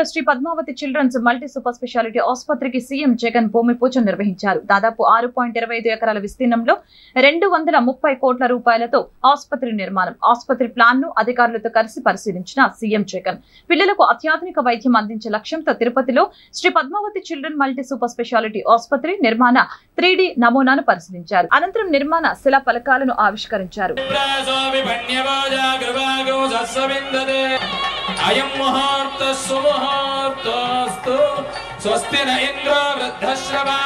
Nellore Sri Padmavathi children's multi super speciality ఆసుపత్రికి CM Jagan భూమి పూజ నిర్వహించారు. దాదాపు ఆరు పాయింట్ ఇరవై ఐదు ఎకరాల విస్తీర్ణంలో రెండు వందల ముప్పై కోట్ల రూపాయలతో ఆసుపత్రి నిర్మాణం. ఆసుపత్రి ప్లాన్ను అధికారులతో కలిసి పరిశీలించిన సీఎం జగన్. పిల్లలకు అత్యాధునిక వైద్యం అందించే లక్ష్యంతో తిరుపతిలో Sri Padmavathi children multi super speciality ఆసుపత్రి నిర్మాణ త్రీ నమూనాను పరిశీలించారు. అనంతరం నిర్మాణ శిలా ఫలకాలను ఆవిష్కరించారు. అయం ముహూర్త సుముహూర్తోస్తు। స్వస్తి న ఇంద్ర వృద్ధశ్రవా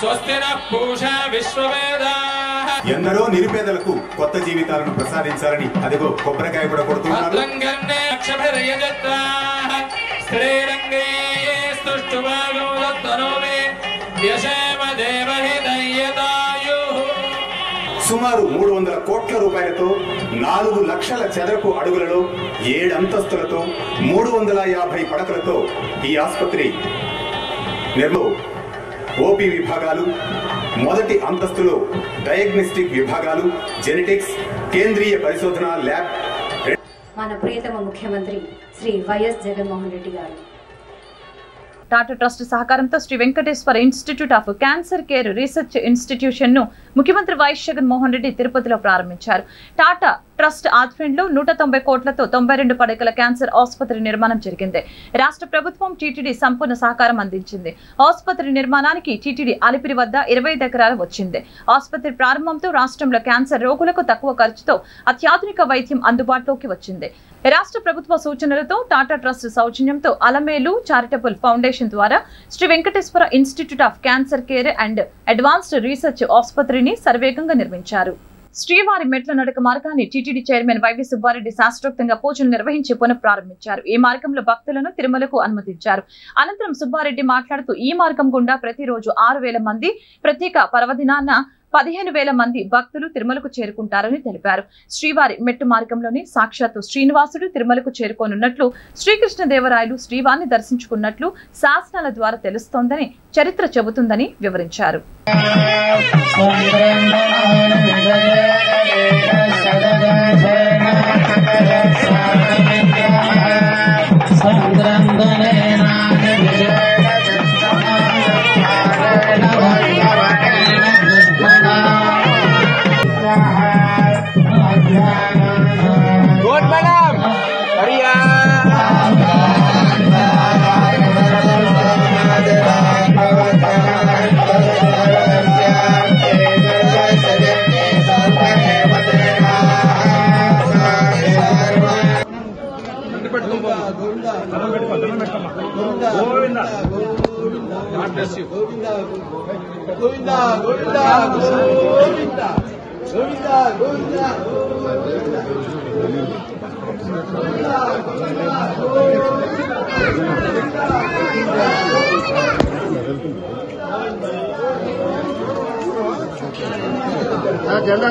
స్వస్తి న పూషా విశ్వవేదా। ఎందరో నిరుపేదలకు కొత్త జీవితాలను ప్రసాదించాలని అదిగో కొబ్బరికాయ కూడా కొడుతున్నారు. స్త్రీరంగే స్తుష్టుభాగో యశేమ సుమారు మూడు వందల కోట్ల రూపాయలతో నాలుగు లక్షల చదరపు అడుగులలో ఏడు అంతస్తులతో మూడు వందల యాభై పడకలతో ఈ ఆసుపత్రి నిర్మో ఓపీ విభాగాలు మొదటి అంతస్తులో డయాగ్నోస్టిక్ విభాగాలు జెనెటిక్స్ కేంద్రీయ పరిశోధన ల్యాబ్ మన ప్రియతమ ముఖ్యమంత్రి శ్రీ వైఎస్ జగన్మోహన్ రెడ్డి గారు. టాటా ట్రస్ట్ సహకారంతో Sri Venkateswara institute of cancer care research ఇన్స్టిట్యూషన్ను ముఖ్యమంత్రి వైఎస్ జగన్మోహన్ రెడ్డి తిరుపతిలో ప్రారంభించారు. టాటా ట్రస్ట్ ఆధ్వర్యంలో నూట తొంభై కోట్లతో తొంభై రెండు పడకల క్యాన్సర్ ఆసుపత్రి నిర్మాణం జరిగింది. రాష్ట్ర ప్రభుత్వం టీటీడీ సంపూర్ణ సహకారం అందించింది. ఆసుపత్రి నిర్మాణానికి టీటీడీ అలిపిరి వద్ద ఇరవై ఎకరాలు వచ్చింది. ఆసుపత్రి ప్రారంభంతో రాష్ట్రంలో క్యాన్సర్ రోగులకు తక్కువ ఖర్చుతో అత్యాధునిక వైద్యం అందుబాటులోకి వచ్చింది. రాష్ట్ర ప్రభుత్వ సూచనలతో టాటా ట్రస్ట్ సౌజన్యంతో అలమేలు చారిటబుల్ ఫౌండేషన్ ద్వారా Sri Venkateswara institute of cancer care and advanced research ఆసుపత్రి ఆసుపత్రిని సర్వేగంగా నిర్మించారు. శ్రీవారి మెట్ల నడక మార్గాన్ని టీటీడీ చైర్మన్ వైవి సుబ్బారెడ్డి శాస్త్రోక్తంగా పూజలు నిర్వహించి పునఃప్రారంభించారు. ఈ మార్గంలో భక్తులను తిరుమలకు అనుమతించారు. అనంతరం సుబ్బారెడ్డి మాట్లాడుతూ ఈ మార్గం గుండా ప్రతిరోజు ఆరు వేల మంది ప్రత్యేక పర్వదినాన పదిహేను వేల మంది భక్తులు తిరుమలకు చేరుకుంటారని తెలిపారు. శ్రీవారి మెట్టు మార్గంలోని సాక్షాత్తు శ్రీనివాసుడు తిరుమలకు చేరుకోనున్నట్లు శ్రీకృష్ణదేవరాయలు శ్రీవారిని దర్శించుకున్నట్లు శాసనాల ద్వారా తెలుస్తోందని చరిత్ర చెబుతుందని వివరించారు. గోవిందా గోవిందా గోవిందా గోవిందా గోవిందా గోవిందా గోవిందా జెండా